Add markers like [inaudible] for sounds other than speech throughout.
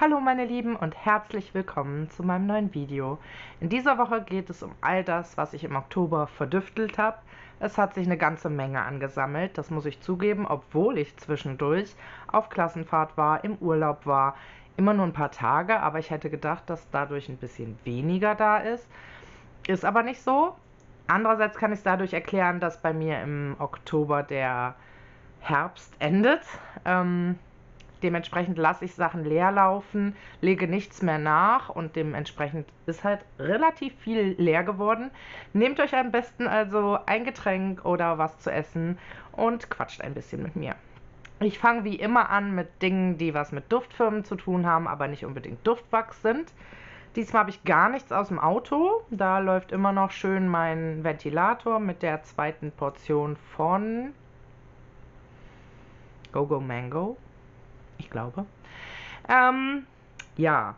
Hallo meine Lieben und herzlich willkommen zu meinem neuen Video. In dieser Woche geht es um all das, was ich im Oktober verdüftelt habe. Es hat sich eine ganze Menge angesammelt, das muss ich zugeben, obwohl ich zwischendurch auf Klassenfahrt war, im Urlaub war. Immer nur ein paar Tage, aber ich hätte gedacht, dass dadurch ein bisschen weniger da ist. Ist aber nicht so. Andererseits kann ich es dadurch erklären, dass bei mir im Oktober der Herbst endet. Ähm, Dementsprechend lasse ich Sachen leer laufen, lege nichts mehr nach und dementsprechend ist halt relativ viel leer geworden. Nehmt euch am besten also ein Getränk oder was zu essen und quatscht ein bisschen mit mir. Ich fange wie immer an mit Dingen, die was mit Duftfirmen zu tun haben, aber nicht unbedingt Duftwachs sind. Diesmal habe ich gar nichts aus dem Auto. Da läuft immer noch schön mein Ventilator mit der zweiten Portion von Go Go Mango ich glaube. Ähm, ja,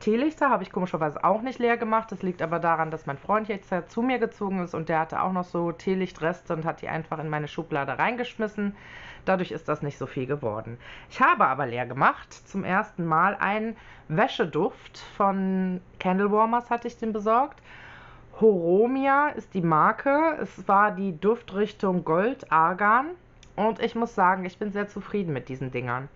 Teelichter habe ich komischerweise auch nicht leer gemacht. Das liegt aber daran, dass mein Freund jetzt zu mir gezogen ist und der hatte auch noch so Teelichtreste und hat die einfach in meine Schublade reingeschmissen. Dadurch ist das nicht so viel geworden. Ich habe aber leer gemacht. Zum ersten Mal einen Wäscheduft von Candle Warmers hatte ich den besorgt. Horomia ist die Marke. Es war die Duftrichtung Gold Argan. Und ich muss sagen, ich bin sehr zufrieden mit diesen Dingern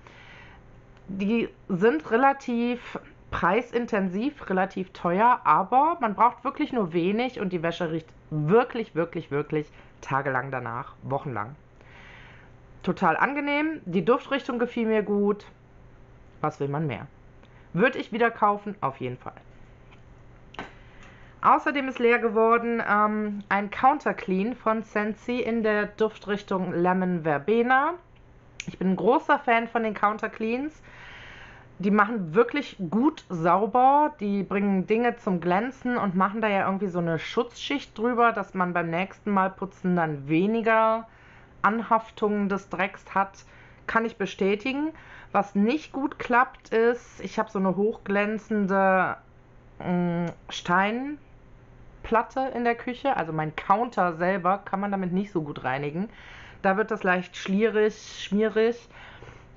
die sind relativ preisintensiv, relativ teuer, aber man braucht wirklich nur wenig und die Wäsche riecht wirklich, wirklich, wirklich tagelang danach, wochenlang. Total angenehm, die Duftrichtung gefiel mir gut. Was will man mehr? Würde ich wieder kaufen? Auf jeden Fall. Außerdem ist leer geworden ähm, ein Counter Clean von Sensi in der Duftrichtung Lemon Verbena. Ich bin ein großer Fan von den Counter Cleans die machen wirklich gut sauber. Die bringen Dinge zum Glänzen und machen da ja irgendwie so eine Schutzschicht drüber, dass man beim nächsten Mal putzen dann weniger Anhaftungen des Drecks hat. Kann ich bestätigen. Was nicht gut klappt ist, ich habe so eine hochglänzende äh, Steinplatte in der Küche. Also mein Counter selber kann man damit nicht so gut reinigen. Da wird das leicht schlierig, schmierig.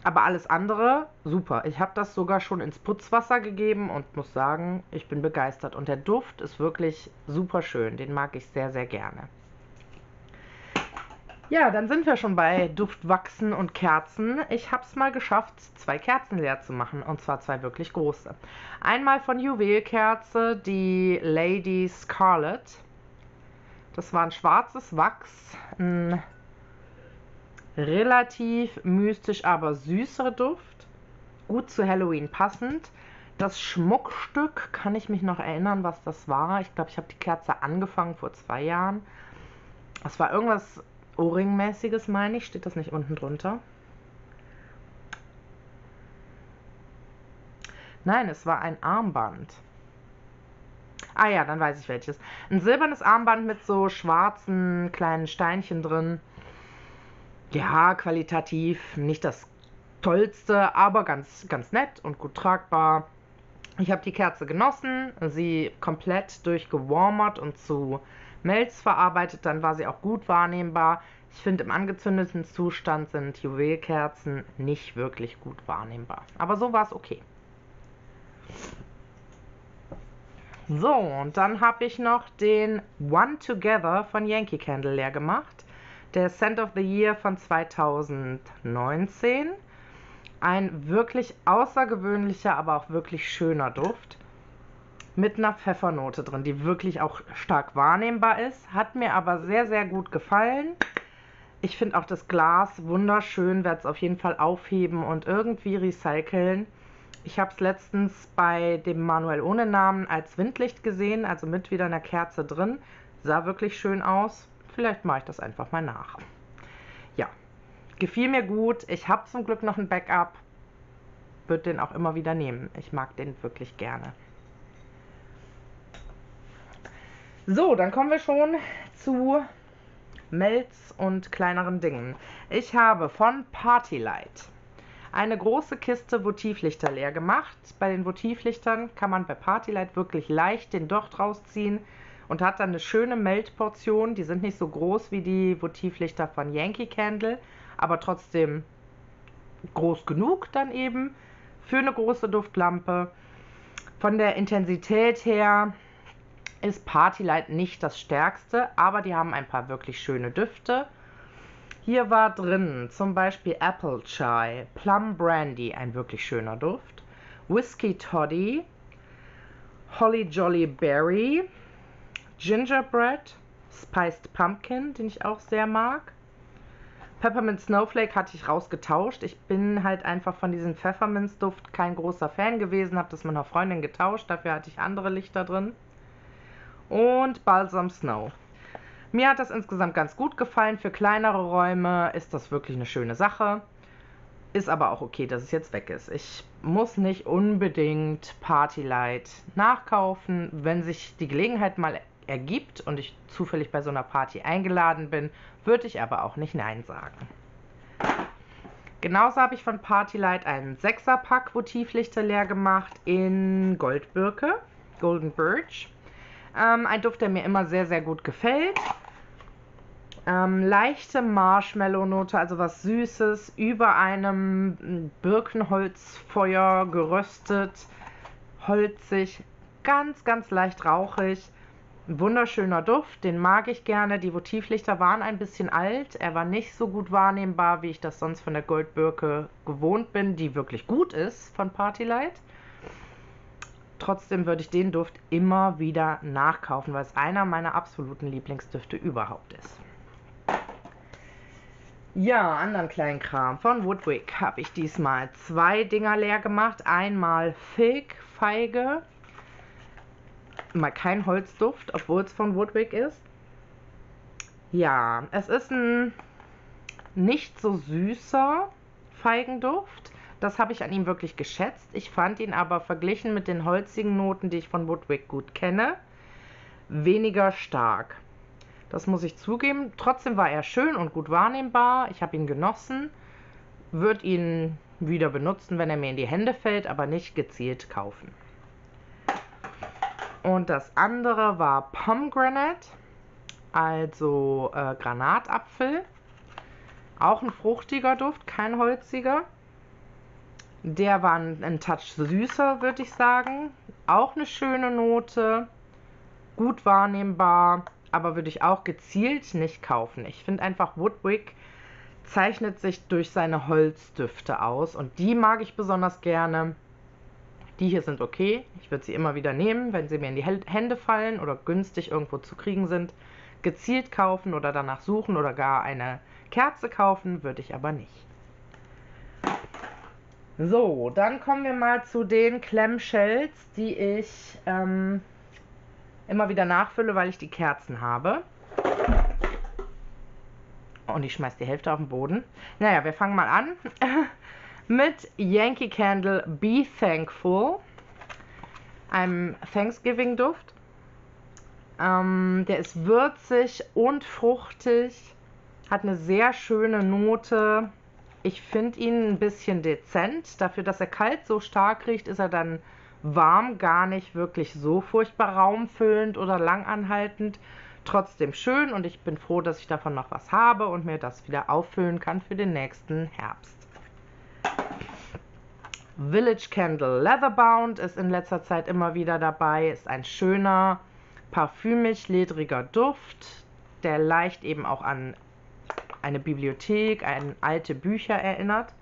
Aber alles andere, super. Ich habe das sogar schon ins Putzwasser gegeben und muss sagen, ich bin begeistert. Und der Duft ist wirklich super schön. Den mag ich sehr, sehr gerne. Ja, dann sind wir schon bei Duftwachsen und Kerzen. Ich habe es mal geschafft, zwei Kerzen leer zu machen. Und zwar zwei wirklich große. Einmal von Juwelkerze, die Lady Scarlet. Das war ein schwarzes Wachs, ein relativ mystisch, aber süßer Duft. Gut zu Halloween passend. Das Schmuckstück, kann ich mich noch erinnern, was das war? Ich glaube, ich habe die Kerze angefangen vor zwei Jahren. Es war irgendwas Ohrringmäßiges, meine ich. Steht das nicht unten drunter? Nein, es war ein Armband. Ah ja, dann weiß ich welches. Ein silbernes Armband mit so schwarzen kleinen Steinchen drin ja, qualitativ nicht das tollste, aber ganz, ganz nett und gut tragbar. Ich habe die Kerze genossen, sie komplett durchgewarmert und zu Melz verarbeitet, dann war sie auch gut wahrnehmbar. Ich finde, im angezündeten Zustand sind Juwelkerzen nicht wirklich gut wahrnehmbar. Aber so war es okay. So, und dann habe ich noch den One Together von Yankee Candle leer gemacht der Scent of the Year von 2019. Ein wirklich außergewöhnlicher, aber auch wirklich schöner Duft. Mit einer Pfeffernote drin, die wirklich auch stark wahrnehmbar ist. Hat mir aber sehr, sehr gut gefallen. Ich finde auch das Glas wunderschön, werde es auf jeden Fall aufheben und irgendwie recyceln. Ich habe es letztens bei dem Manuel ohne Namen als Windlicht gesehen, also mit wieder einer Kerze drin. Sah wirklich schön aus. Vielleicht mache ich das einfach mal nach. Ja, gefiel mir gut. Ich habe zum Glück noch ein Backup. Würde den auch immer wieder nehmen. Ich mag den wirklich gerne. So, dann kommen wir schon zu Melz und kleineren Dingen. Ich habe von Partylight eine große Kiste Votivlichter leer gemacht. Bei den Votivlichtern kann man bei Partylight wirklich leicht den Docht rausziehen und hat dann eine schöne Meltportion. Die sind nicht so groß wie die Votivlichter von Yankee Candle, aber trotzdem groß genug dann eben für eine große Duftlampe. Von der Intensität her ist Partylight nicht das stärkste, aber die haben ein paar wirklich schöne Düfte. Hier war drin zum Beispiel Apple Chai, Plum Brandy, ein wirklich schöner Duft, Whiskey Toddy, Holly Jolly Berry, Gingerbread, Spiced Pumpkin, den ich auch sehr mag. Peppermint Snowflake hatte ich rausgetauscht. Ich bin halt einfach von diesem Pfefferminzduft kein großer Fan gewesen, habe das mit einer Freundin getauscht, dafür hatte ich andere Lichter drin. Und Balsam Snow. Mir hat das insgesamt ganz gut gefallen. Für kleinere Räume ist das wirklich eine schöne Sache. Ist aber auch okay, dass es jetzt weg ist. Ich muss nicht unbedingt Partylight nachkaufen. Wenn sich die Gelegenheit mal ergibt und ich zufällig bei so einer Party eingeladen bin, würde ich aber auch nicht Nein sagen. Genauso habe ich von Partylight einen 6er-Pack Votivlichter leer gemacht in Goldbirke, Golden Birch. Ähm, ein Duft, der mir immer sehr, sehr gut gefällt. Ähm, leichte Marshmallow-Note, also was Süßes, über einem Birkenholzfeuer geröstet, holzig, ganz, ganz leicht rauchig. Ein wunderschöner Duft, den mag ich gerne. Die Votivlichter waren ein bisschen alt. Er war nicht so gut wahrnehmbar, wie ich das sonst von der Goldbirke gewohnt bin, die wirklich gut ist von Partylight. Trotzdem würde ich den Duft immer wieder nachkaufen, weil es einer meiner absoluten Lieblingsdüfte überhaupt ist. Ja, anderen kleinen Kram. Von Woodwick habe ich diesmal zwei Dinger leer gemacht. Einmal Fig, Feige. Mal kein Holzduft, obwohl es von Woodwick ist. Ja, es ist ein nicht so süßer Feigenduft. Das habe ich an ihm wirklich geschätzt. Ich fand ihn aber verglichen mit den holzigen Noten, die ich von Woodwick gut kenne, weniger stark. Das muss ich zugeben. Trotzdem war er schön und gut wahrnehmbar. Ich habe ihn genossen. Würde ihn wieder benutzen, wenn er mir in die Hände fällt, aber nicht gezielt kaufen. Und das andere war Pomegranate, also äh, Granatapfel. Auch ein fruchtiger Duft, kein holziger. Der war ein, ein Touch süßer, würde ich sagen. Auch eine schöne Note, gut wahrnehmbar aber würde ich auch gezielt nicht kaufen. Ich finde einfach Woodwick zeichnet sich durch seine Holzdüfte aus und die mag ich besonders gerne. Die hier sind okay. Ich würde sie immer wieder nehmen, wenn sie mir in die Hände fallen oder günstig irgendwo zu kriegen sind. Gezielt kaufen oder danach suchen oder gar eine Kerze kaufen würde ich aber nicht. So, dann kommen wir mal zu den Clamshells, die ich ähm, immer wieder nachfülle, weil ich die Kerzen habe. Und ich schmeiße die Hälfte auf den Boden. Naja, wir fangen mal an [laughs] mit Yankee Candle Be Thankful, einem Thanksgiving-Duft. Ähm, der ist würzig und fruchtig, hat eine sehr schöne Note. Ich finde ihn ein bisschen dezent. Dafür, dass er kalt so stark riecht, ist er dann warm, gar nicht wirklich so furchtbar raumfüllend oder langanhaltend. Trotzdem schön und ich bin froh, dass ich davon noch was habe und mir das wieder auffüllen kann für den nächsten Herbst. Village Candle Leatherbound ist in letzter Zeit immer wieder dabei. Ist ein schöner, parfümig, ledriger Duft, der leicht eben auch an eine Bibliothek, an alte Bücher erinnert.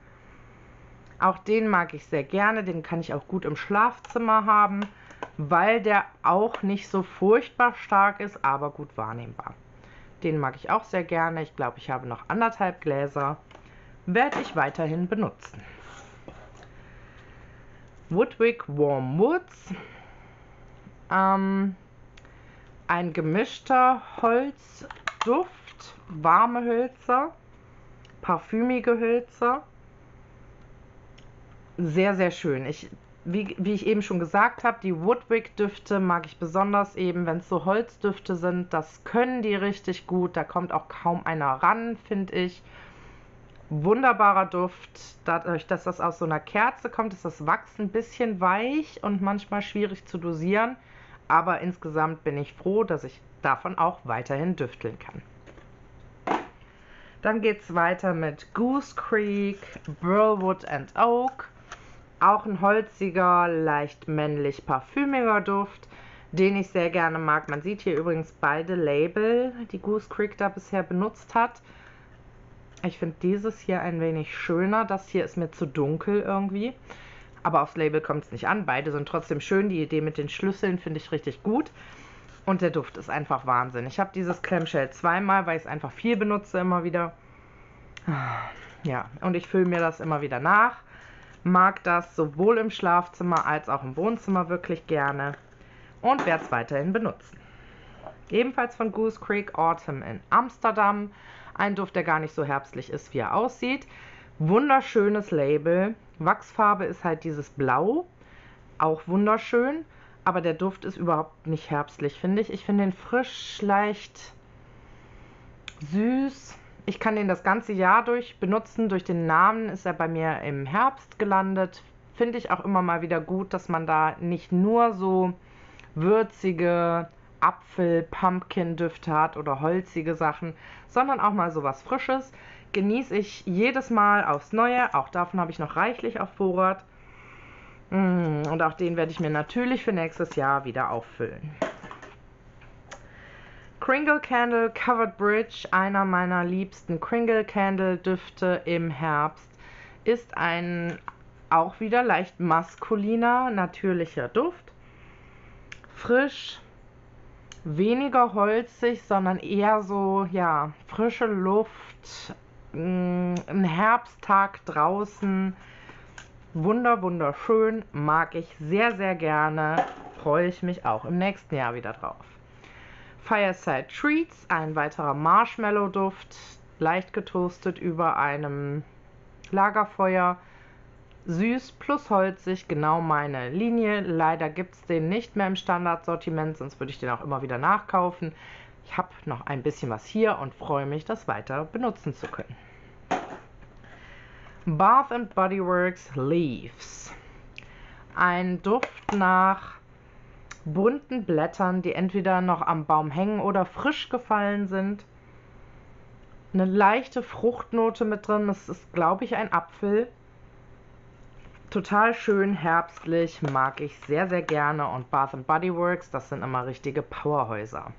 Auch den mag ich sehr gerne, den kann ich auch gut im Schlafzimmer haben, weil der auch nicht so furchtbar stark ist, aber gut wahrnehmbar. Den mag ich auch sehr gerne. Ich glaube, ich habe noch anderthalb Gläser. Werde ich weiterhin benutzen. Woodwick Warm Woods. Ähm, ein gemischter Holzduft, warme Hölzer, parfümige Hölzer sehr, sehr schön. Ich, wie, wie ich eben schon gesagt habe, die Woodwick-Düfte mag ich besonders eben, wenn es so Holzdüfte sind. Das können die richtig gut. Da kommt auch kaum einer ran, finde ich. Wunderbarer Duft. Dadurch, dass das aus so einer Kerze kommt, ist das Wachs ein bisschen weich und manchmal schwierig zu dosieren. Aber insgesamt bin ich froh, dass ich davon auch weiterhin düfteln kann. Dann geht es weiter mit Goose Creek, Burlwood and Oak Auch ein holziger, leicht männlich parfümiger Duft, den ich sehr gerne mag. Man sieht hier übrigens beide Label, die Goose Creek da bisher benutzt hat. Ich finde dieses hier ein wenig schöner. Das hier ist mir zu dunkel irgendwie. Aber aufs Label kommt es nicht an. Beide sind trotzdem schön. Die Idee mit den Schlüsseln finde ich richtig gut. Und der Duft ist einfach Wahnsinn. Ich habe dieses Clamshell zweimal, weil ich es einfach viel benutze immer wieder. Ja, und ich fülle mir das immer wieder nach. Mag das sowohl im Schlafzimmer als auch im Wohnzimmer wirklich gerne. Und werde es weiterhin benutzen. Ebenfalls von Goose Creek Autumn in Amsterdam. Ein Duft, der gar nicht so herbstlich ist, wie er aussieht. Wunderschönes Label. Wachsfarbe ist halt dieses Blau. Auch wunderschön. Aber der Duft ist überhaupt nicht herbstlich, finde ich. Ich finde ihn frisch, leicht süß. Ich kann den das ganze Jahr durch benutzen. Durch den Namen ist er bei mir im Herbst gelandet. Finde ich auch immer mal wieder gut, dass man da nicht nur so würzige Apfel, Pumpkin-Düfte hat oder holzige Sachen, sondern auch mal sowas Frisches. Genieße ich jedes Mal aufs Neue. Auch davon habe ich noch reichlich auf Vorrat. Mm, und auch den werde ich mir natürlich für nächstes Jahr wieder auffüllen. Kringle Candle Covered Bridge, einer meiner liebsten Kringle Candle Düfte im Herbst, ist ein auch wieder leicht maskuliner, natürlicher Duft. Frisch, weniger holzig, sondern eher so, ja, frische Luft, mm, ein Herbsttag draußen. Wunder, wunderschön, mag ich sehr, sehr gerne, freue ich mich auch im nächsten Jahr wieder drauf. Fireside Treats, ein weiterer Marshmallow-Duft, leicht getoastet über einem Lagerfeuer. Süß plus holzig, genau meine Linie. Leider gibt es den nicht mehr im Standardsortiment, sonst würde ich den auch immer wieder nachkaufen. Ich habe noch ein bisschen was hier und freue mich, das weiter benutzen zu können. Bath Body Works Leaves. Ein Duft nach bunten Blättern, die entweder noch am Baum hängen oder frisch gefallen sind. Eine leichte Fruchtnote mit drin. Das ist, glaube ich, ein Apfel. Total schön, herbstlich, mag ich sehr, sehr gerne. Und Bath Body Works, das sind immer richtige Powerhäuser.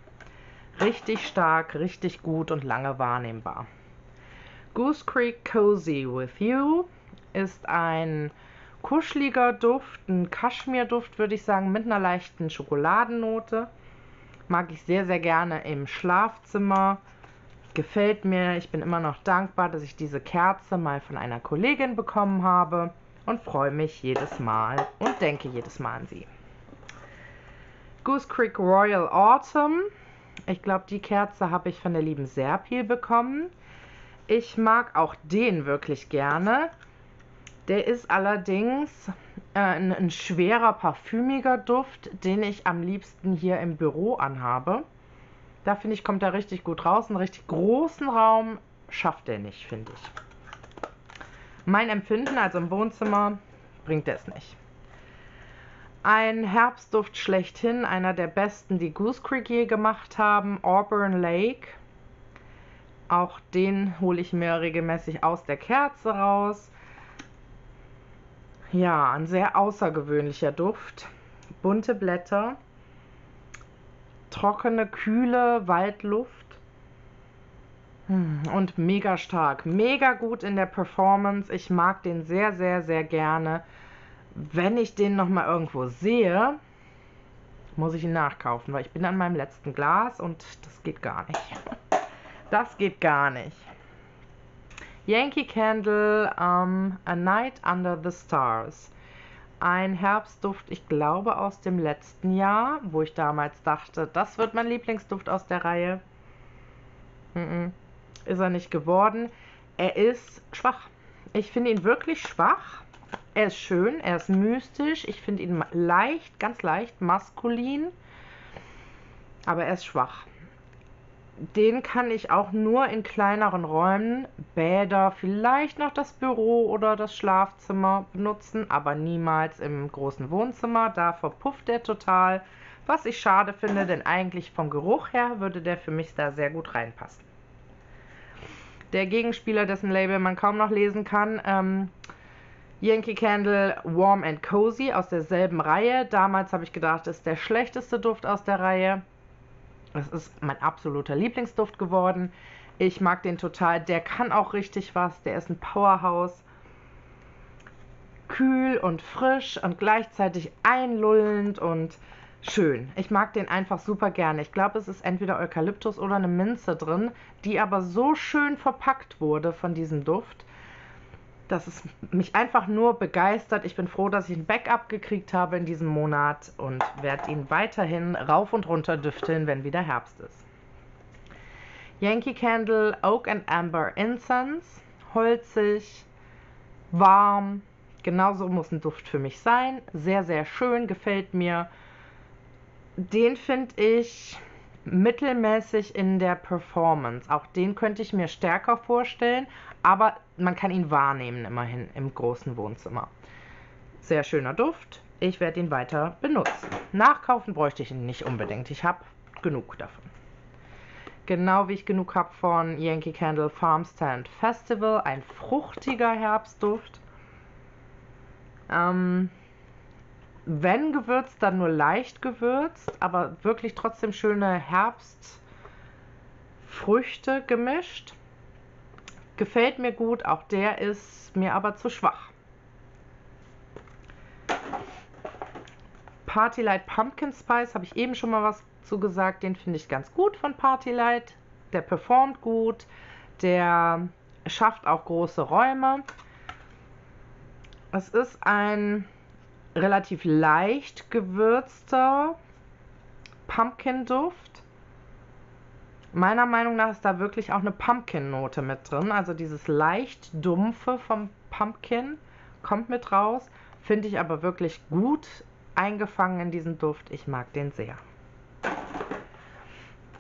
Richtig stark, richtig gut und lange wahrnehmbar. Goose Creek Cozy With You ist ein kuscheliger Duft, ein Kaschmirduft würde ich sagen, mit einer leichten Schokoladennote. Mag ich sehr, sehr gerne im Schlafzimmer. Gefällt mir. Ich bin immer noch dankbar, dass ich diese Kerze mal von einer Kollegin bekommen habe und freue mich jedes Mal und denke jedes Mal an sie. Goose Creek Royal Autumn. Ich glaube, die Kerze habe ich von der lieben Serpil bekommen. Ich mag auch den wirklich gerne. Der ist allerdings äh, ein, ein, schwerer, parfümiger Duft, den ich am liebsten hier im Büro anhabe. Da finde ich, kommt er richtig gut raus. Einen richtig großen Raum schafft er nicht, finde ich. Mein Empfinden, also im Wohnzimmer, bringt es nicht. Ein Herbstduft schlechthin, einer der besten, die Goose Creek je gemacht haben, Auburn Lake. Auch den hole ich mir regelmäßig aus der Kerze raus. Ja, ein sehr außergewöhnlicher Duft. Bunte Blätter, trockene, kühle Waldluft und mega stark. Mega gut in der Performance. Ich mag den sehr, sehr, sehr gerne. Wenn ich den nochmal irgendwo sehe, muss ich ihn nachkaufen, weil ich bin an meinem letzten Glas und das geht gar nicht. [laughs] Das geht gar nicht. Yankee Candle um, A Night Under the Stars. Ein Herbstduft, ich glaube aus dem letzten Jahr, wo ich damals dachte, das wird mein Lieblingsduft aus der Reihe. Mm -mm. Ist er nicht geworden. Er ist schwach. Ich finde ihn wirklich schwach. Er ist schön, er ist mystisch. Ich finde ihn leicht, ganz leicht maskulin. Aber er ist schwach den kann ich auch nur in kleineren Räumen, Bäder, vielleicht noch das Büro oder das Schlafzimmer benutzen, aber niemals im großen Wohnzimmer. Da verpufft er total, was ich schade finde, denn eigentlich vom Geruch her würde der für mich da sehr gut reinpassen. Der Gegenspieler, dessen Label man kaum noch lesen kann, ähm, Yankee Candle Warm and Cozy aus derselben Reihe. Damals habe ich gedacht, das ist der schlechteste Duft aus der Reihe. Das ist mein absoluter Lieblingsduft geworden. Ich mag den total. Der kann auch richtig was. Der ist ein Powerhouse. Kühl und frisch und gleichzeitig einlullend und schön. Ich mag den einfach super gerne. Ich glaube, es ist entweder Eukalyptus oder eine Minze drin, die aber so schön verpackt wurde von diesem Duft dass es mich einfach nur begeistert. Ich bin froh, dass ich ein Backup gekriegt habe in diesem Monat und werde ihn weiterhin rauf und runter düfteln, wenn wieder Herbst ist. Yankee Candle Oak and Amber Incense. Holzig, warm. Genauso muss ein Duft für mich sein. Sehr, sehr schön, gefällt mir. Den finde ich mittelmäßig in der Performance. Auch den könnte ich mir stärker vorstellen, aber man kann ihn wahrnehmen immerhin im großen Wohnzimmer. Sehr schöner Duft. Ich werde ihn weiter benutzen. Nachkaufen bräuchte ich ihn nicht unbedingt. Ich habe genug davon. Genau wie ich genug habe von Yankee Candle Farm Stand Festival. Ein fruchtiger Herbstduft. Ähm, wenn gewürzt, dann nur leicht gewürzt, aber wirklich trotzdem schöne Herbstfrüchte gemischt. Gefällt mir gut, auch der ist mir aber zu schwach. Party Light Pumpkin Spice habe ich eben schon mal was zu gesagt. Den finde ich ganz gut von Party Light. Der performt gut. Der schafft auch große Räume. Es ist ein relativ leicht gewürzter Pumpkin-Duft. Meiner Meinung nach ist da wirklich auch eine Pumpkin-Note mit drin. Also dieses leicht dumpfe vom Pumpkin kommt mit raus. Finde ich aber wirklich gut eingefangen in diesen Duft. Ich mag den sehr.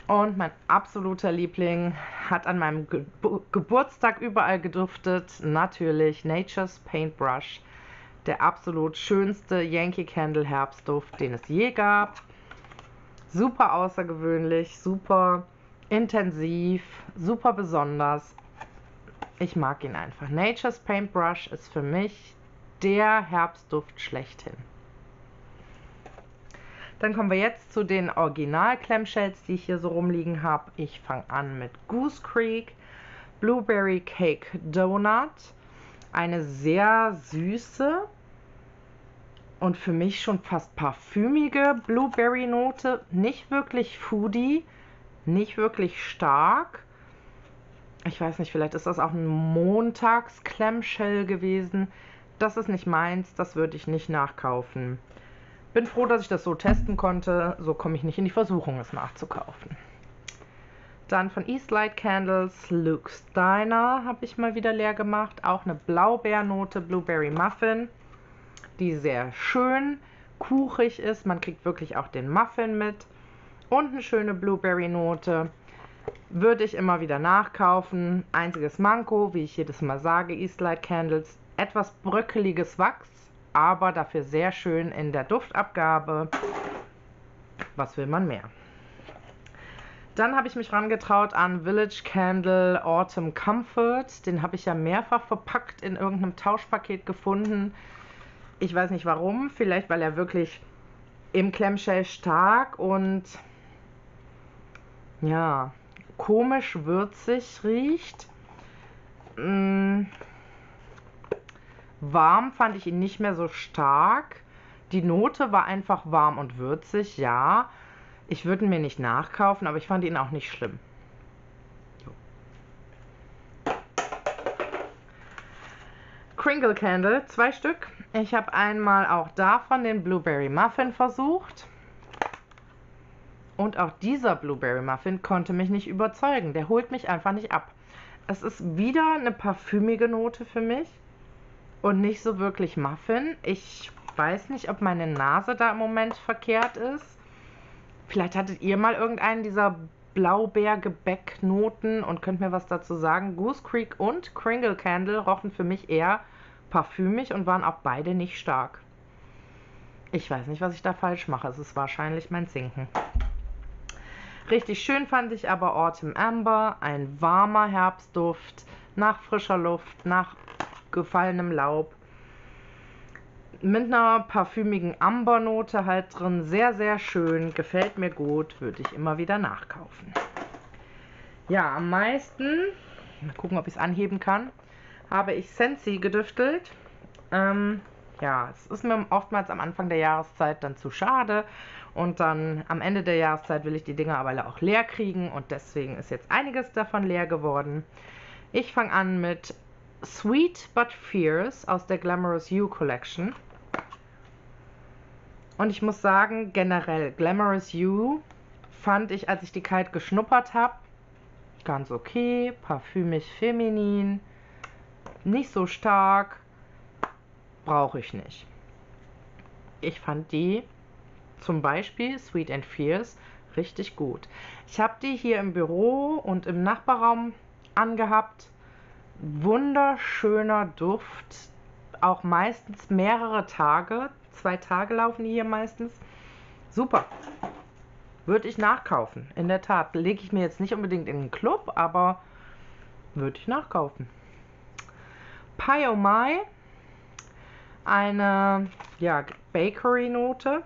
Und mein absoluter Liebling hat an meinem Ge Geburtstag überall geduftet. Natürlich Nature's Paintbrush. Der absolut schönste Yankee Candle Herbstduft, den es je gab. Super außergewöhnlich, super intensiv, super besonders. Ich mag ihn einfach. Nature's Paintbrush ist für mich der Herbstduft schlechthin. Dann kommen wir jetzt zu den Original Clamshells, die ich hier so rumliegen habe. Ich fange an mit Goose Creek Blueberry Cake Donut. Eine sehr süße und für mich schon fast parfümige Blueberry Note. Nicht wirklich foodie, nicht wirklich stark. Ich weiß nicht, vielleicht ist das auch ein Montags-Clamshell gewesen. Das ist nicht meins, das würde ich nicht nachkaufen. Bin froh, dass ich das so testen konnte. So komme ich nicht in die Versuchung, es nachzukaufen. Dann von Eastlight Candles Luke's Diner habe ich mal wieder leer gemacht. Auch eine Blaubeernote Blueberry Muffin, die sehr schön kuchig ist. Man kriegt wirklich auch den Muffin mit und eine schöne Blueberry-Note. Würde ich immer wieder nachkaufen. Einziges Manko, wie ich jedes Mal sage, Eastlight Candles, etwas bröckeliges Wachs, aber dafür sehr schön in der Duftabgabe. Was will man mehr? Dann habe ich mich rangetraut an Village Candle Autumn Comfort. Den habe ich ja mehrfach verpackt in irgendeinem Tauschpaket gefunden. Ich weiß nicht warum. Vielleicht, weil er wirklich im Clamshell stark und ja, komisch würzig riecht. Mm. Warm fand ich ihn nicht mehr so stark. Die Note war einfach warm und würzig, ja. Ich würde ihn mir nicht nachkaufen, aber ich fand ihn auch nicht schlimm. Kringle Candle, zwei Stück. Ich habe einmal auch davon den Blueberry Muffin versucht. Und auch dieser Blueberry Muffin konnte mich nicht überzeugen. Der holt mich einfach nicht ab. Es ist wieder eine parfümige Note für mich und nicht so wirklich Muffin. Ich weiß nicht, ob meine Nase da im Moment verkehrt ist. Vielleicht hattet ihr mal irgendeinen dieser Blaubeer-Gebäcknoten und könnt mir was dazu sagen. Goose Creek und Kringle Candle rochen für mich eher parfümig und waren auch beide nicht stark. Ich weiß nicht, was ich da falsch mache. Es ist wahrscheinlich mein Sinken. Richtig schön fand ich aber Autumn Amber, ein warmer Herbstduft nach frischer Luft, nach gefallenem Laub. Mit einer parfümigen Ambernote halt drin. Sehr, sehr schön. Gefällt mir gut. Würde ich immer wieder nachkaufen. Ja, am meisten, mal gucken, ob ich es anheben kann, habe ich Sensi gedüftelt. Ähm, ja, es ist mir oftmals am Anfang der Jahreszeit dann zu schade. Und dann am Ende der Jahreszeit will ich die Dinger aber auch leer kriegen. Und deswegen ist jetzt einiges davon leer geworden. Ich fange an mit Sweet But Fierce aus der Glamorous You Collection. Und ich muss sagen, generell, Glamorous You fand ich, als ich die kalt geschnuppert habe, ganz okay, parfümig feminin, nicht so stark, brauche ich nicht. Ich fand die zum Beispiel Sweet and Fierce richtig gut. Ich habe die hier im Büro und im Nachbarraum angehabt. Wunderschöner Duft, auch meistens mehrere Tage. Zwei Tage laufen die hier meistens. Super. Würde ich nachkaufen. In der Tat. Lege ich mir jetzt nicht unbedingt in den Club, aber würde ich nachkaufen. Pie Oh My. Eine ja, Bakery-Note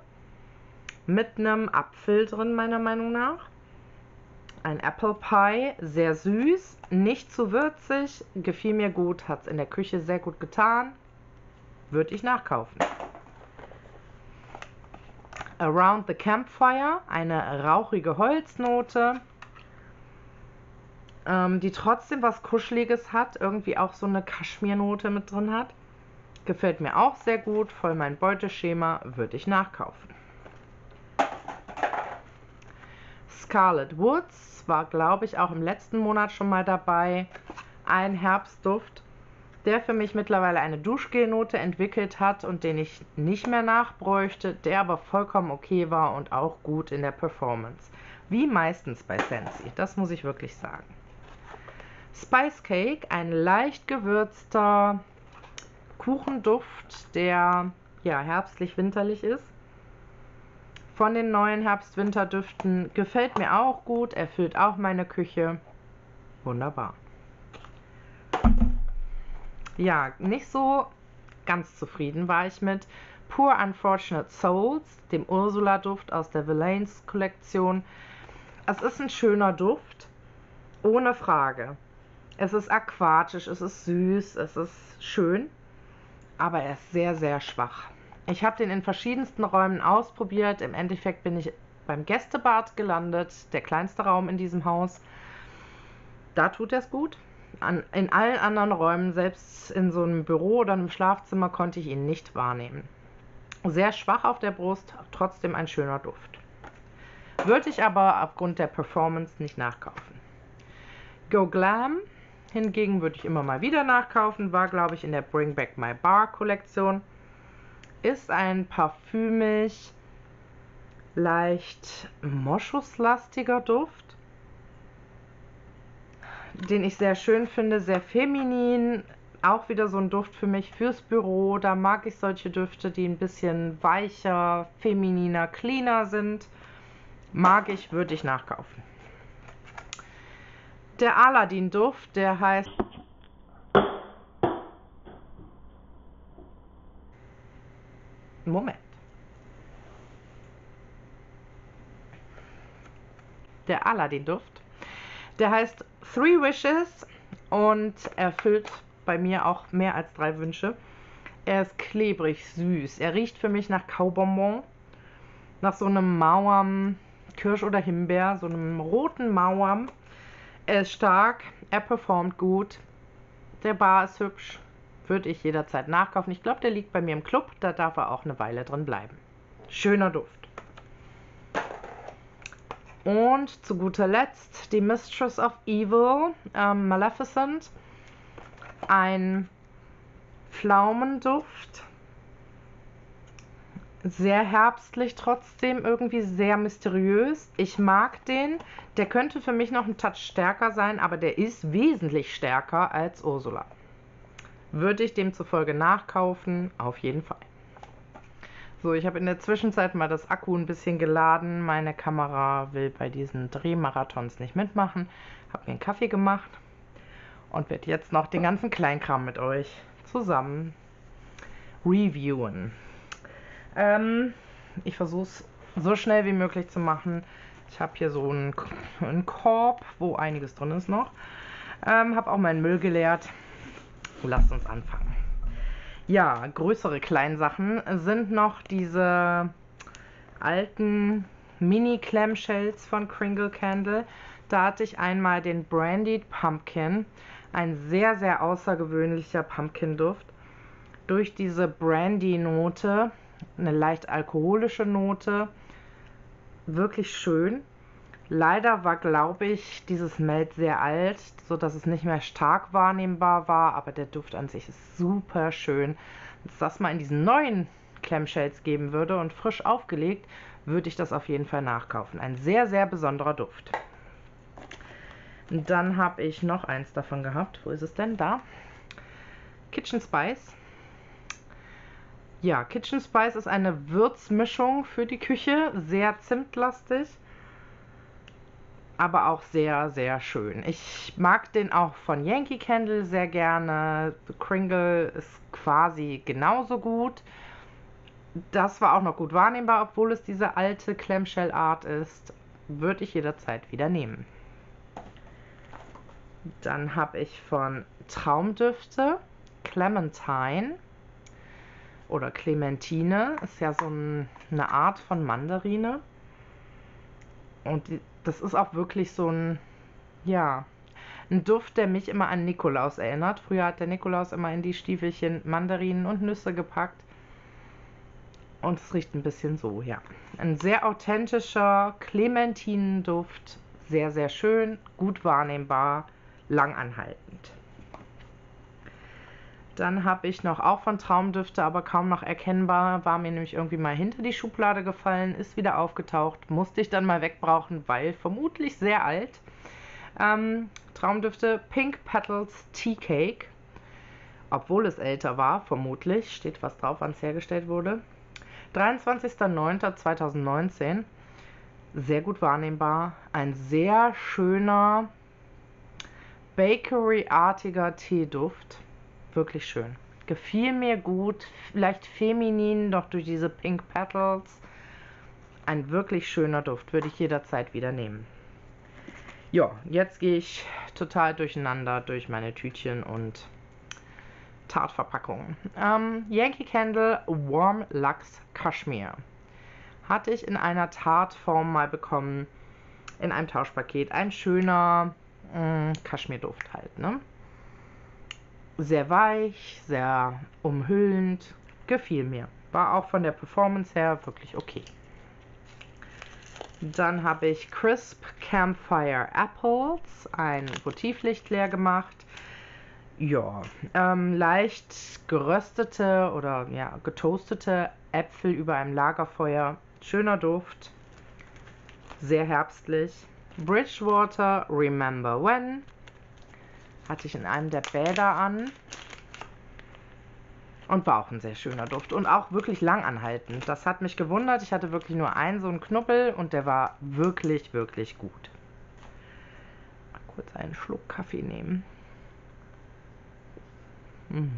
mit einem Apfel drin, meiner Meinung nach. Ein Apple Pie, sehr süß, nicht zu würzig, gefiel mir gut, hat es in der Küche sehr gut getan. Würde ich nachkaufen. Around the Campfire, eine rauchige Holznote, ähm, die trotzdem was Kuscheliges hat, irgendwie auch so eine Kaschmirnote mit drin hat. Gefällt mir auch sehr gut, voll mein Beuteschema, würde ich nachkaufen. Scarlet Woods war, glaube ich, auch im letzten Monat schon mal dabei. Ein Herbstduft, der für mich mittlerweile eine Duschgelnote entwickelt hat und den ich nicht mehr nachbräuchte, der aber vollkommen okay war und auch gut in der Performance. Wie meistens bei Sensi, das muss ich wirklich sagen. Spice Cake, ein leicht gewürzter Kuchenduft, der ja herbstlich-winterlich ist. Von den neuen Herbst-Winter-Düften gefällt mir auch gut, erfüllt auch meine Küche. Wunderbar ja, nicht so ganz zufrieden war ich mit Poor Unfortunate Souls, dem Ursula-Duft aus der Villains Kollektion. Es ist ein schöner Duft, ohne Frage. Es ist aquatisch, es ist süß, es ist schön, aber er ist sehr, sehr schwach. Ich habe den in verschiedensten Räumen ausprobiert. Im Endeffekt bin ich beim Gästebad gelandet, der kleinste Raum in diesem Haus. Da tut er es gut. An, in allen anderen Räumen, selbst in so einem Büro oder einem Schlafzimmer, konnte ich ihn nicht wahrnehmen. Sehr schwach auf der Brust, trotzdem ein schöner Duft. Würde ich aber aufgrund der Performance nicht nachkaufen. Go Glam hingegen würde ich immer mal wieder nachkaufen, war glaube ich in der Bring Back My Bar Kollektion. Ist ein parfümig, leicht moschuslastiger Duft den ich sehr schön finde, sehr feminin. Auch wieder so ein Duft für mich fürs Büro. Da mag ich solche Düfte, die ein bisschen weicher, femininer, cleaner sind. Mag ich, würde ich nachkaufen. Der Aladdin-Duft, der heißt Moment. Der Aladdin-Duft der heißt Three Wishes und erfüllt bei mir auch mehr als drei Wünsche. Er ist klebrig, süß. Er riecht für mich nach Kaubonbon, nach so einem Mauern, Kirsch oder Himbeer, so einem roten Mauern. Er ist stark, er performt gut. Der Bar ist hübsch, würde ich jederzeit nachkaufen. Ich glaube, der liegt bei mir im Club, da darf er auch eine Weile drin bleiben. Schöner Duft. Und zu guter Letzt die Mistress of Evil, ähm, Maleficent. Ein Pflaumenduft. Sehr herbstlich trotzdem, irgendwie sehr mysteriös. Ich mag den. Der könnte für mich noch ein Touch stärker sein, aber der ist wesentlich stärker als Ursula. Würde ich demzufolge nachkaufen? Auf jeden Fall. So, ich habe in der Zwischenzeit mal das Akku ein bisschen geladen. Meine Kamera will bei diesen Drehmarathons nicht mitmachen. Habe mir einen Kaffee gemacht und werde jetzt noch den ganzen Kleinkram mit euch zusammen reviewen. Ähm, ich versuche es so schnell wie möglich zu machen. Ich habe hier so einen, einen, Korb, wo einiges drin ist noch. Ähm, habe auch meinen Müll geleert. Lasst uns anfangen. Ja, größere Kleinsachen sind noch diese alten Mini-Clamshells von Kringle Candle. Da hatte ich einmal den Brandied Pumpkin, ein sehr, sehr außergewöhnlicher Pumpkin-Duft. Durch diese Brandy-Note, eine leicht alkoholische Note, wirklich schön. Leider war, glaube ich, dieses Melt sehr alt, sodass es nicht mehr stark wahrnehmbar war, aber der Duft an sich ist super schön. Wenn es das mal in diesen neuen Clamshells geben würde und frisch aufgelegt, würde ich das auf jeden Fall nachkaufen. Ein sehr, sehr besonderer Duft. Dann habe ich noch eins davon gehabt. Wo ist es denn? Da. Kitchen Spice. Ja, Kitchen Spice ist eine Würzmischung für die Küche. Sehr zimtlastig. Aber auch sehr, sehr schön. Ich mag den auch von Yankee Candle sehr gerne. Kringle ist quasi genauso gut. Das war auch noch gut wahrnehmbar, obwohl es diese alte Clamshell-Art ist. Würde ich jederzeit wieder nehmen. Dann habe ich von Traumdüfte Clementine oder Clementine. Ist ja so ein, eine Art von Mandarine. Und die, das ist auch wirklich so ein, ja, ein Duft, der mich immer an Nikolaus erinnert. Früher hat der Nikolaus immer in die Stiefelchen Mandarinen und Nüsse gepackt. Und es riecht ein bisschen so, ja. Ein sehr authentischer Clementinenduft. Sehr, sehr schön, gut wahrnehmbar langanhaltend. Dann habe ich noch auch von Traumdüfte, aber kaum noch erkennbar, war mir nämlich irgendwie mal hinter die Schublade gefallen, ist wieder aufgetaucht, musste ich dann mal wegbrauchen, weil vermutlich sehr alt. Ähm, Traumdüfte Pink Petals Tea Cake, obwohl es älter war, vermutlich, steht was drauf, wann es hergestellt wurde. 23.09.2019, sehr gut wahrnehmbar, ein sehr schöner Bakery-artiger Teeduft. Wirklich schön. Gefiel mir gut, leicht feminin, doch durch diese Pink Petals. Ein wirklich schöner Duft, würde ich jederzeit wieder nehmen. Ja, jetzt gehe ich total durcheinander durch meine Tütchen und Tartverpackungen. Ähm, Yankee Candle Warm Lux Cashmere. Hatte ich in einer Tartform mal bekommen, in einem Tauschpaket. Ein schöner mh, Kaschmirduft halt, ne? Sehr weich, sehr umhüllend, gefiel mir. War auch von der Performance her wirklich okay. Dann habe ich Crisp Campfire Apples, ein Votivlicht leer gemacht. Ja, ähm, leicht geröstete oder ja, getoastete Äpfel über einem Lagerfeuer. Schöner Duft, sehr herbstlich. Bridgewater Remember When. Hatte ich in einem der Bäder an. Und war auch ein sehr schöner Duft. Und auch wirklich langanhaltend. Das hat mich gewundert. Ich hatte wirklich nur einen so einen Knubbel und der war wirklich, wirklich gut. Mal kurz einen Schluck Kaffee nehmen. Mmh.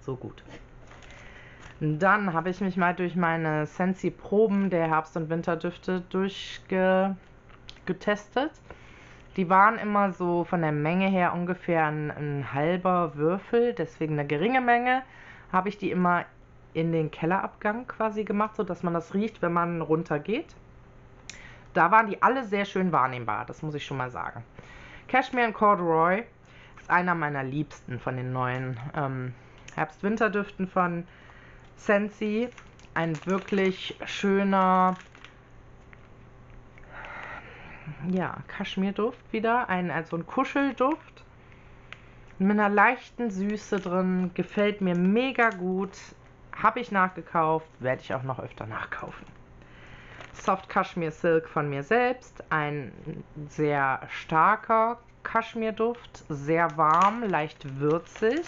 So gut. Dann habe ich mich mal durch meine Sensi-Proben der Herbst- und Winterdüfte durchge getestet. Die waren immer so von der Menge her ungefähr ein, ein halber Würfel, deswegen eine geringe Menge. Habe ich die immer in den Kellerabgang quasi gemacht, sodass man das riecht, wenn man runter geht. Da waren die alle sehr schön wahrnehmbar, das muss ich schon mal sagen. Cashmere Corduroy ist einer meiner liebsten von den neuen ähm, Herbst-Winter-Düften von Sensi. Ein wirklich schöner, ja, Kaschmirduft wieder, ein, also ein Kuschelduft mit einer leichten Süße drin, gefällt mir mega gut, habe ich nachgekauft, werde ich auch noch öfter nachkaufen. Soft Cashmere Silk von mir selbst, ein sehr starker Kaschmirduft, sehr warm, leicht würzig.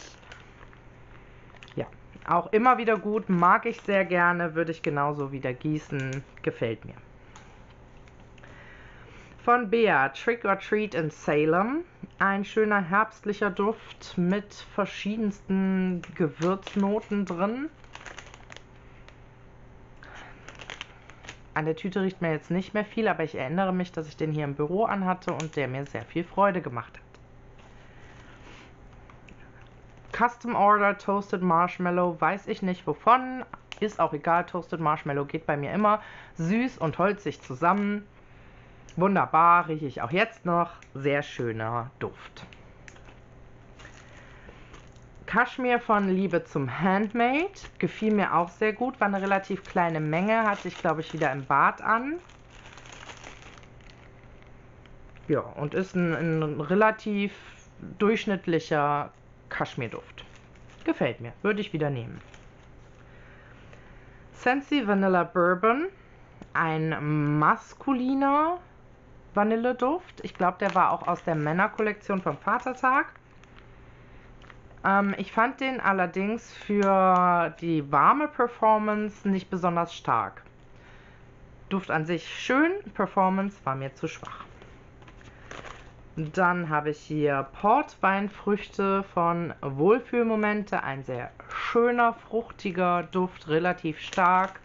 Ja, auch immer wieder gut, mag ich sehr gerne, würde ich genauso wieder gießen, gefällt mir von Bea, Trick or Treat in Salem. Ein schöner herbstlicher Duft mit verschiedensten Gewürznoten drin. An der Tüte riecht mir jetzt nicht mehr viel, aber ich erinnere mich, dass ich den hier im Büro anhatte und der mir sehr viel Freude gemacht hat. Custom Order Toasted Marshmallow, weiß ich nicht wovon, ist auch egal, Toasted Marshmallow geht bei mir immer süß und holzig zusammen. Wunderbar, rieche ich auch jetzt noch, sehr schöner Duft. Kaschmir von Liebe zum Handmade. Gefiel mir auch sehr gut. War eine relativ kleine Menge. Hatte ich, glaube ich, wieder im Bad an. Ja, und ist ein, ein relativ durchschnittlicher Kaschmirduft. Gefällt mir. Würde ich wieder nehmen. Sensi Vanilla Bourbon. Ein maskuliner Vanilleduft. Ich glaube, der war auch aus der Männerkollektion vom Vatertag. Ähm, ich fand den allerdings für die warme Performance nicht besonders stark. Duft an sich schön, Performance war mir zu schwach. Dann habe ich hier Portweinfrüchte von Wohlfühlmomente. Ein sehr schöner, fruchtiger Duft, relativ stark.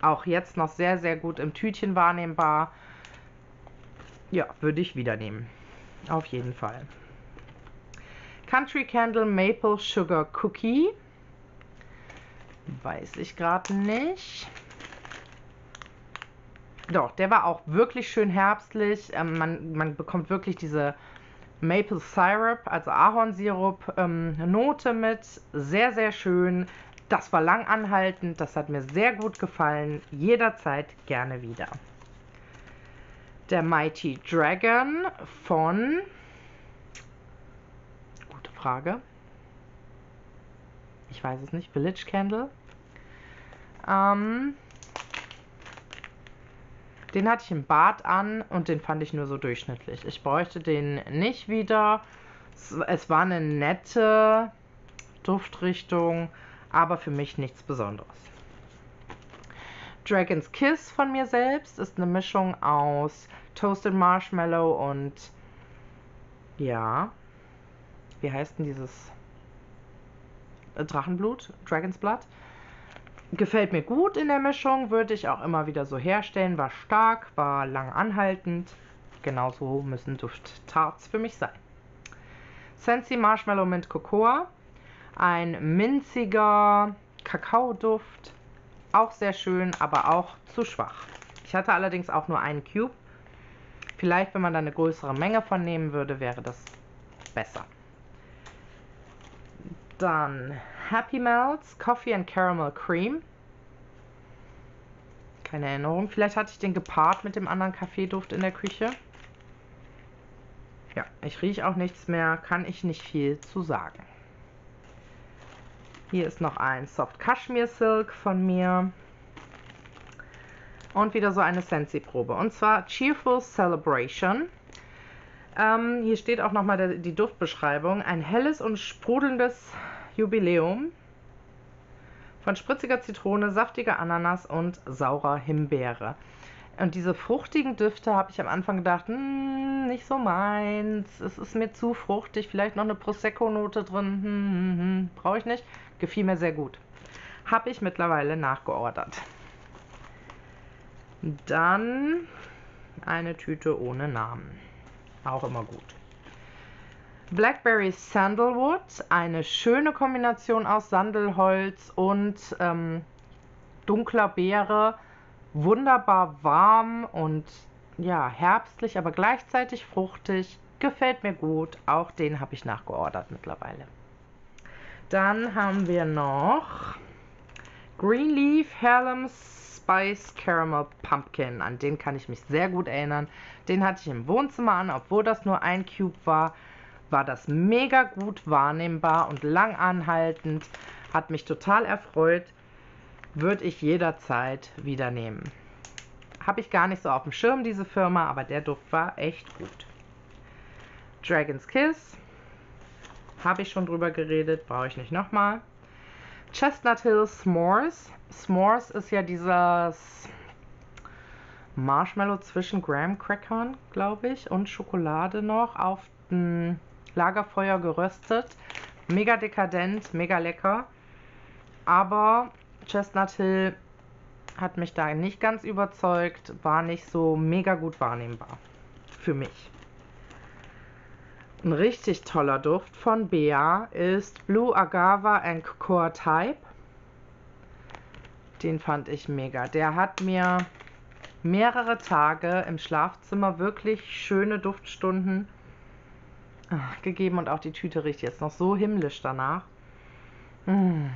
Auch jetzt noch sehr, sehr gut im Tütchen wahrnehmbar. Ja, würde ich wieder nehmen. Auf jeden Fall. Country Candle Maple Sugar Cookie. Weiß ich gerade nicht. Doch, der war auch wirklich schön herbstlich. Ähm, man, man bekommt wirklich diese Maple Syrup, also Ahornsirup, ähm, Note mit. Sehr, sehr schön. Das war lang anhaltend. Das hat mir sehr gut gefallen. Jederzeit gerne wieder. Der Mighty Dragon von Frage. Ich weiß es nicht. Village Candle. Ähm, den hatte ich im Bad an und den fand ich nur so durchschnittlich. Ich bräuchte den nicht wieder. Es war eine nette Duftrichtung, aber für mich nichts Besonderes. Dragon's Kiss von mir selbst ist eine Mischung aus Toasted Marshmallow und ja, wie heißt denn dieses Drachenblut, Dragon's Blood. Gefällt mir gut in der Mischung, würde ich auch immer wieder so herstellen. War stark, war lang anhaltend. Genauso müssen Duft-Tarts für mich sein. Sensi Marshmallow Mint Cocoa. Ein minziger Kakaoduft. Auch sehr schön, aber auch zu schwach. Ich hatte allerdings auch nur einen Cube. Vielleicht, wenn man da eine größere Menge von nehmen würde, wäre das besser. Dann Happy Melts, Coffee and Caramel Cream. Keine Erinnerung. Vielleicht hatte ich den gepaart mit dem anderen Kaffeeduft in der Küche. Ja, ich rieche auch nichts mehr. Kann ich nicht viel zu sagen. Hier ist noch ein Soft Cashmere Silk von mir. Und wieder so eine Sensi-Probe. Und zwar Cheerful Celebration. Ähm, hier steht auch nochmal die Duftbeschreibung. Ein helles und sprudelndes Jubiläum von spritziger Zitrone, saftiger Ananas und saurer Himbeere. Und diese fruchtigen Düfte habe ich am Anfang gedacht, hm, nicht so meins. Es ist mir zu fruchtig. Vielleicht noch eine Prosecco-Note drin. Hm, hm, Brauche ich nicht. Gefiel mir sehr gut. Habe ich mittlerweile nachgeordert. Dann eine Tüte ohne Namen. Auch immer gut. Blackberry Sandalwood, eine schöne Kombination aus Sandelholz und ähm, dunkler Beere. Wunderbar warm und ja, herbstlich, aber gleichzeitig fruchtig. Gefällt mir gut. Auch den habe ich nachgeordert mittlerweile. Dann haben wir noch Greenleaf Harlem's Spice Caramel Pumpkin. An den kann ich mich sehr gut erinnern. Den hatte ich im Wohnzimmer an, obwohl das nur ein Cube war. War das mega gut wahrnehmbar und lang anhaltend. Hat mich total erfreut. Würde ich jederzeit wieder nehmen. Habe ich gar nicht so auf dem Schirm, diese Firma, aber der Duft war echt gut. Dragon's Kiss. Habe ich schon drüber geredet, brauche ich nicht nochmal. Chestnut Hill S'mores. S'mores ist ja dieses Marshmallow zwischen Graham Crackern, glaube ich, und Schokolade noch auf dem Lagerfeuer geröstet. Mega dekadent, mega lecker. Aber Chestnut Hill hat mich da nicht ganz überzeugt, war nicht so mega gut wahrnehmbar für mich. Ein richtig toller Duft von Bea ist Blue Agava and Core Type. Den fand ich mega. Der hat mir mehrere Tage im Schlafzimmer wirklich schöne Duftstunden ah, gegeben und auch die Tüte riecht jetzt noch so himmlisch danach. Hm,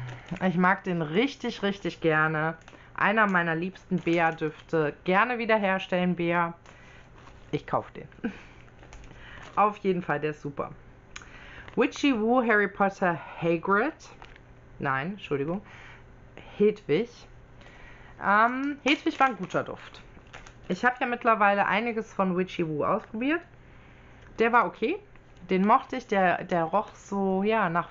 ich mag den richtig, richtig gerne. Einer meiner liebsten Bea-Düfte. Gerne wiederherstellen, Bea. Ich kaufe den. Auf jeden Fall, der ist super. Witchy Woo Harry Potter Hagrid. Nein, Entschuldigung. Hedwig. Ähm, Hedwig war ein guter Duft. Ich habe ja mittlerweile einiges von Witchy Woo ausprobiert. Der war okay. Den mochte ich. Der, der roch so, ja, nach,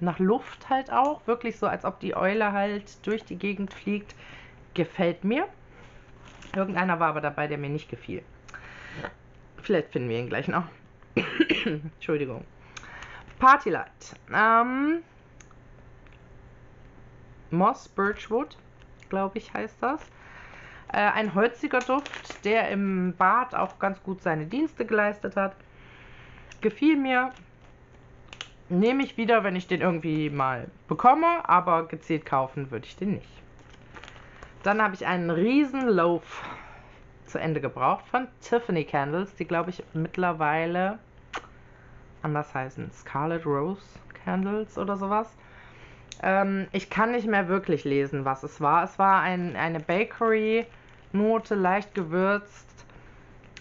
nach Luft halt auch. Wirklich so, als ob die Eule halt durch die Gegend fliegt. Gefällt mir. Irgendeiner war aber dabei, der mir nicht gefiel. Vielleicht finden wir ihn gleich noch. [coughs] Entschuldigung. Partylight. Ähm, Moss Birchwood glaube ich, heißt das. Äh, ein holziger Duft, der im Bad auch ganz gut seine Dienste geleistet hat. Gefiel mir. Nehme ich wieder, wenn ich den irgendwie mal bekomme, aber gezielt kaufen würde ich den nicht. Dann habe ich einen riesen Loaf zu Ende gebraucht von Tiffany Candles, die glaube ich mittlerweile anders heißen. Scarlet Rose Candles oder sowas. Ähm, ich kann nicht mehr wirklich lesen, was es war. Es war ein, eine Bakery-Note, leicht gewürzt,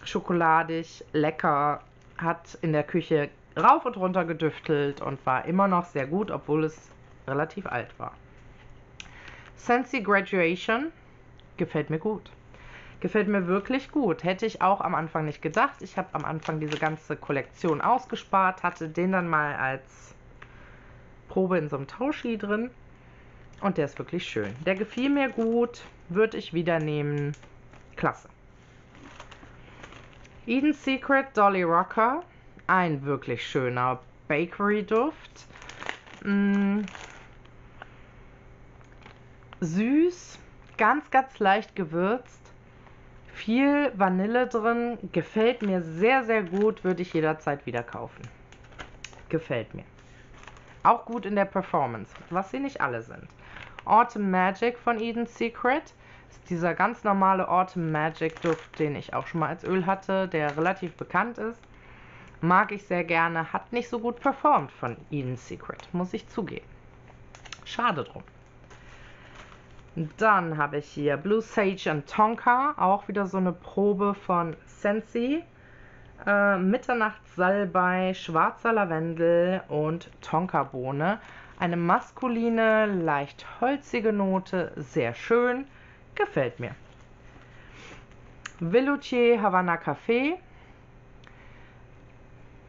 schokoladig, lecker, hat in der Küche rauf und runter gedüftelt und war immer noch sehr gut, obwohl es relativ alt war. Sensi Graduation gefällt mir gut. Gefällt mir wirklich gut. Hätte ich auch am Anfang nicht gedacht. Ich habe am Anfang diese ganze Kollektion ausgespart, hatte den dann mal als Probe in so einem Tauschi drin. Und der ist wirklich schön. Der gefiel mir gut. Würde ich wieder nehmen. Klasse. Eden Secret Dolly Rocker. Ein wirklich schöner Bakery-Duft. Mm. Süß. Ganz, ganz leicht gewürzt. Viel Vanille drin. Gefällt mir sehr, sehr gut. Würde ich jederzeit wieder kaufen. Gefällt mir. Auch gut in der Performance, was sie nicht alle sind. Autumn Magic von Eden Secret ist dieser ganz normale Autumn Magic Duft, den ich auch schon mal als Öl hatte, der relativ bekannt ist. Mag ich sehr gerne, hat nicht so gut performt von Eden Secret, muss ich zugeben. Schade drum. Dann habe ich hier Blue Sage und Tonka, auch wieder so eine Probe von Sensi. Äh, Mitternachtssalbei, schwarzer Lavendel und Tonkabohne. Eine maskuline, leicht holzige Note, sehr schön, gefällt mir. Veloutier Havana Café.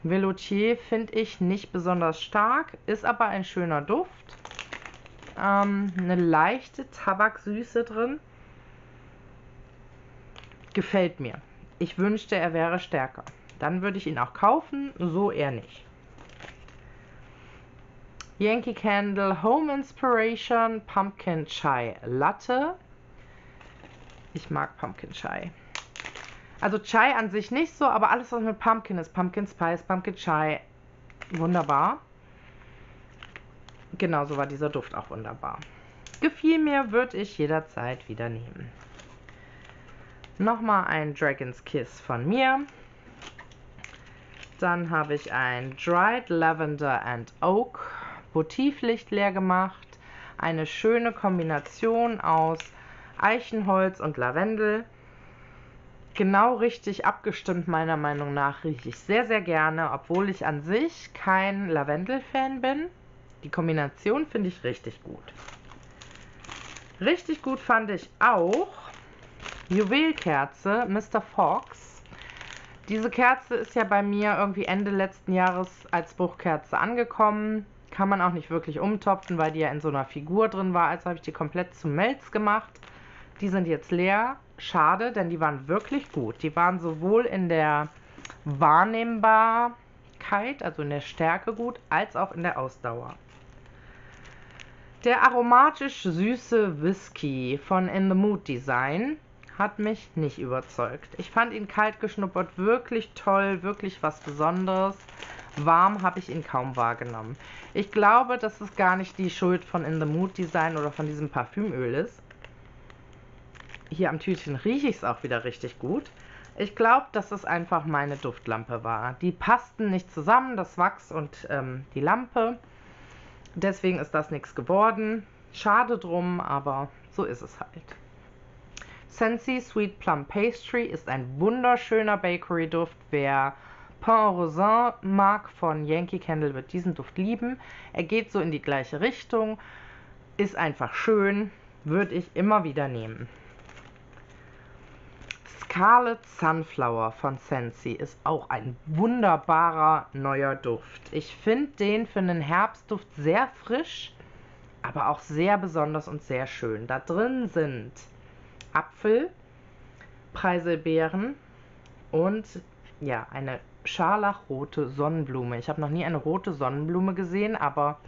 Veloutier finde ich nicht besonders stark, ist aber ein schöner Duft. Ähm, eine leichte Tabaksüße drin. Gefällt mir. Ich wünschte, er wäre stärker. Dann würde ich ihn auch kaufen, so eher nicht. Yankee Candle Home Inspiration Pumpkin Chai Latte. Ich mag Pumpkin Chai. Also Chai an sich nicht so, aber alles, was mit Pumpkin ist, Pumpkin Spice, Pumpkin Chai, wunderbar. Genauso war dieser Duft auch wunderbar. Gefiel mir, würde ich jederzeit wieder nehmen. Nochmal ein Dragon's Kiss von mir. Dann habe ich ein Dried Lavender and Oak Votivlicht leer gemacht. Eine schöne Kombination aus Eichenholz und Lavendel. Genau richtig abgestimmt meiner Meinung nach rieche ich sehr, sehr gerne, obwohl ich an sich kein Lavendel-Fan bin. Die Kombination finde ich richtig gut. Richtig gut fand ich auch Juwelkerze Mr. Fox. Diese Kerze ist ja bei mir irgendwie Ende letzten Jahres als Bruchkerze angekommen. Kann man auch nicht wirklich umtopfen, weil die ja in so einer Figur drin war. Also habe ich die komplett zum Melz gemacht. Die sind jetzt leer. Schade, denn die waren wirklich gut. Die waren sowohl in der Wahrnehmbarkeit, also in der Stärke gut, als auch in der Ausdauer. Der aromatisch süße Whisky von In the Mood Design hat mich nicht überzeugt. Ich fand ihn kalt geschnuppert wirklich toll, wirklich was Besonderes. Warm habe ich ihn kaum wahrgenommen. Ich glaube, dass es gar nicht die Schuld von In the Mood Design oder von diesem Parfümöl ist. Hier am Tütchen rieche ich es auch wieder richtig gut. Ich glaube, dass es einfach meine Duftlampe war. Die passten nicht zusammen, das Wachs und ähm, die Lampe. Deswegen ist das nichts geworden. Schade drum, aber so ist es halt. Sensi Sweet Plum Pastry ist ein wunderschöner Bakery-Duft. Wer Pain Rosin mag von Yankee Candle wird diesen Duft lieben. Er geht so in die gleiche Richtung, ist einfach schön, würde ich immer wieder nehmen. Scarlet Sunflower von Sensi ist auch ein wunderbarer neuer Duft. Ich finde den für einen Herbstduft sehr frisch, aber auch sehr besonders und sehr schön. Da drin sind Apfel, Preiselbeeren und ja, eine scharlachrote Sonnenblume. Ich habe noch nie eine rote Sonnenblume gesehen, aber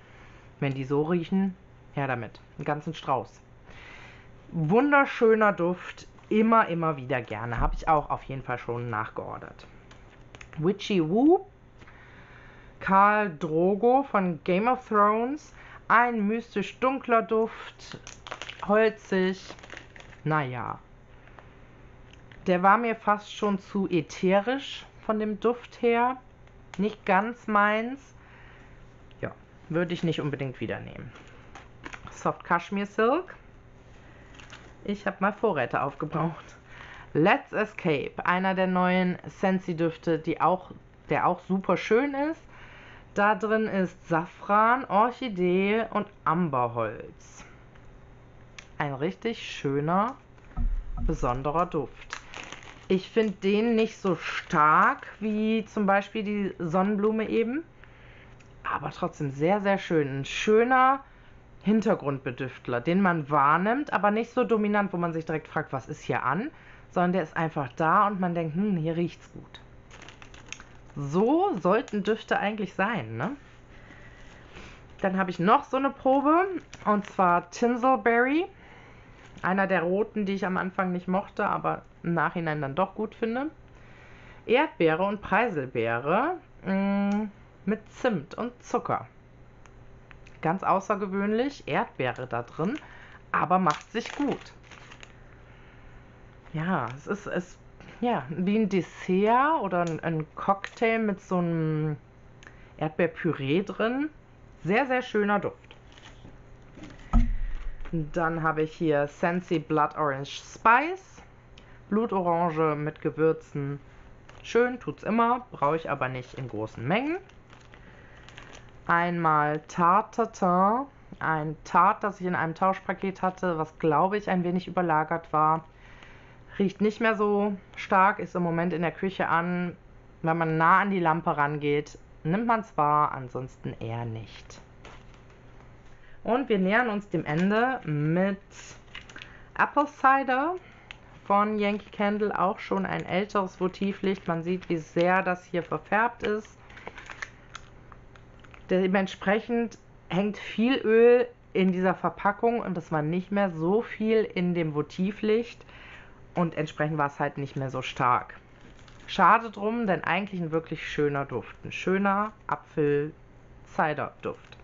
wenn die so riechen, her damit. Einen ganzen Strauß. Wunderschöner Duft, immer, immer wieder gerne. Habe ich auch auf jeden Fall schon nachgeordert. Witchy Woo, Karl Drogo von Game of Thrones. Ein mystisch dunkler Duft, holzig, naja. Der war mir fast schon zu ätherisch von dem Duft her. Nicht ganz meins. Ja, würde ich nicht unbedingt wieder nehmen. Soft Cashmere Silk. Ich habe mal Vorräte aufgebraucht. Let's Escape, einer der neuen Sensi-Düfte, auch, der auch super schön ist. Da drin ist Safran, Orchidee und Amberholz. Ein richtig schöner, besonderer Duft. Ich finde den nicht so stark wie zum Beispiel die Sonnenblume eben, aber trotzdem sehr, sehr schön. Ein schöner, Hintergrundbedüftler, den man wahrnimmt, aber nicht so dominant, wo man sich direkt fragt, was ist hier an, sondern der ist einfach da und man denkt, hm, hier riecht's gut. So sollten Düfte eigentlich sein, ne? Dann habe ich noch so eine Probe, und zwar Tinselberry. Einer der roten, die ich am Anfang nicht mochte, aber im Nachhinein dann doch gut finde. Erdbeere und Preiselbeere mh, mm, mit Zimt und Zucker. Ganz außergewöhnlich, Erdbeere da drin, aber macht sich gut. Ja, es ist, es, ja, wie ein Dessert oder ein, ein Cocktail mit so einem Erdbeerpüree drin. Sehr, sehr schöner Duft. Dann habe ich hier Sensi Blood Orange Spice. Blutorange mit Gewürzen. Schön, tut's immer, brauche ich aber nicht in großen Mengen einmal Tartatin, ein Tart, das ich in einem Tauschpaket hatte, was glaube ich ein wenig überlagert war. Riecht nicht mehr so stark, ist im Moment in der Küche an. Wenn man nah an die Lampe rangeht, nimmt man es wahr, ansonsten eher nicht. Und wir nähern uns dem Ende mit Apple Cider von Yankee Candle, auch schon ein älteres Votivlicht. Man sieht, wie sehr das hier verfärbt ist. Dementsprechend hängt viel Öl in dieser Verpackung und das war nicht mehr so viel in dem Votivlicht und entsprechend war es halt nicht mehr so stark. Schade drum, denn eigentlich ein wirklich schöner Duft. Ein schöner Apfel-Cider-Duft.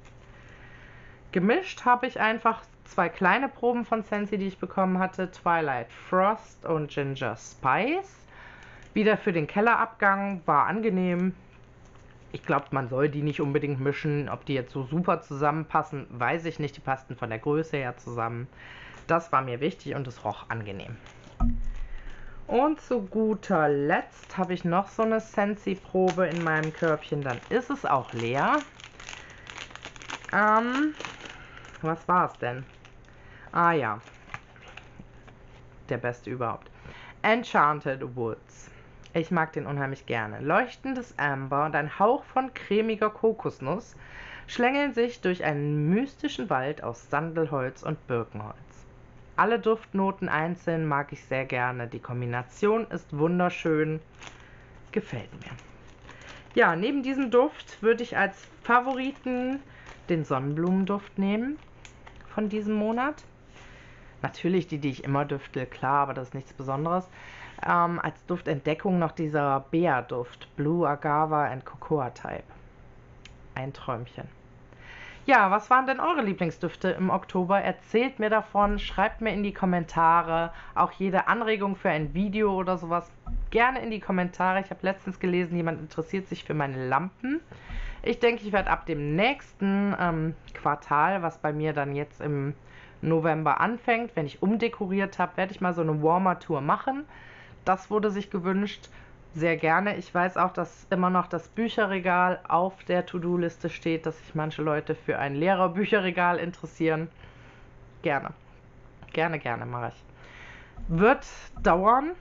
Gemischt habe ich einfach zwei kleine Proben von Sensi, die ich bekommen hatte. Twilight Frost und Ginger Spice. Wieder für den Kellerabgang, war angenehm. Ich glaube, man soll die nicht unbedingt mischen. Ob die jetzt so super zusammenpassen, weiß ich nicht. Die passten von der Größe her zusammen. Das war mir wichtig und es roch angenehm. Und zu guter Letzt habe ich noch so eine Sensi-Probe in meinem Körbchen. Dann ist es auch leer. Ähm, was war es denn? Ah ja, der beste überhaupt. Enchanted Woods. Ich mag den unheimlich gerne. Leuchtendes Amber und ein Hauch von cremiger Kokosnuss schlängeln sich durch einen mystischen Wald aus Sandelholz und Birkenholz. Alle Duftnoten einzeln mag ich sehr gerne. Die Kombination ist wunderschön. Gefällt mir. Ja, neben diesem Duft würde ich als Favoriten den Sonnenblumenduft nehmen von diesem Monat. Natürlich die, die ich immer düftel, klar, aber das ist nichts Besonderes. Ähm, als Duftentdeckung noch dieser Bea-Duft, Blue Agava and Cocoa Type. Ein Träumchen. Ja, was waren denn eure Lieblingsdüfte im Oktober? Erzählt mir davon, schreibt mir in die Kommentare. Auch jede Anregung für ein Video oder sowas gerne in die Kommentare. Ich habe letztens gelesen, jemand interessiert sich für meine Lampen. Ich denke, ich werde ab dem nächsten ähm, Quartal, was bei mir dann jetzt im November anfängt, wenn ich umdekoriert habe, werde ich mal so eine Warmer-Tour machen. Das wurde sich gewünscht sehr gerne. Ich weiß auch, dass immer noch das Bücherregal auf der To-Do-Liste steht, dass sich manche Leute für ein Lehrerbücherregal interessieren. Gerne. Gerne, gerne mache ich. Wird dauern.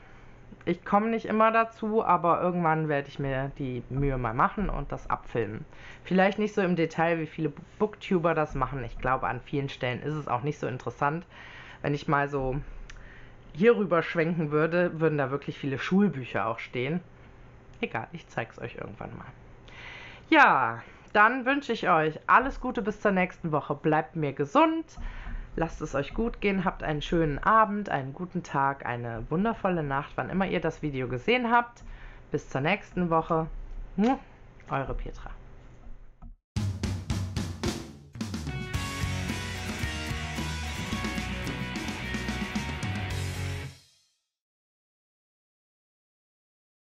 Ich komme nicht immer dazu, aber irgendwann werde ich mir die Mühe mal machen und das abfilmen. Vielleicht nicht so im Detail, wie viele Booktuber das machen. Ich glaube, an vielen Stellen ist es auch nicht so interessant. Wenn ich mal so hierüber schwenken würde, würden da wirklich viele Schulbücher auch stehen. Egal, ich zeig's euch irgendwann mal. Ja, dann wünsche ich euch alles Gute bis zur nächsten Woche. Bleibt mir gesund, lasst es euch gut gehen, habt einen schönen Abend, einen guten Tag, eine wundervolle Nacht, wann immer ihr das Video gesehen habt. Bis zur nächsten Woche. Eure Petra.